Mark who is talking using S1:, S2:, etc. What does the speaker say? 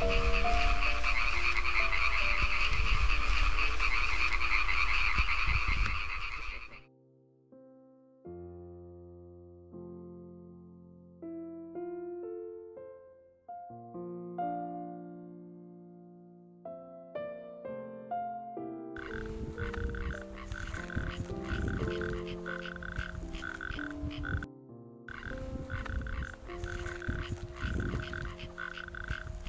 S1: うん。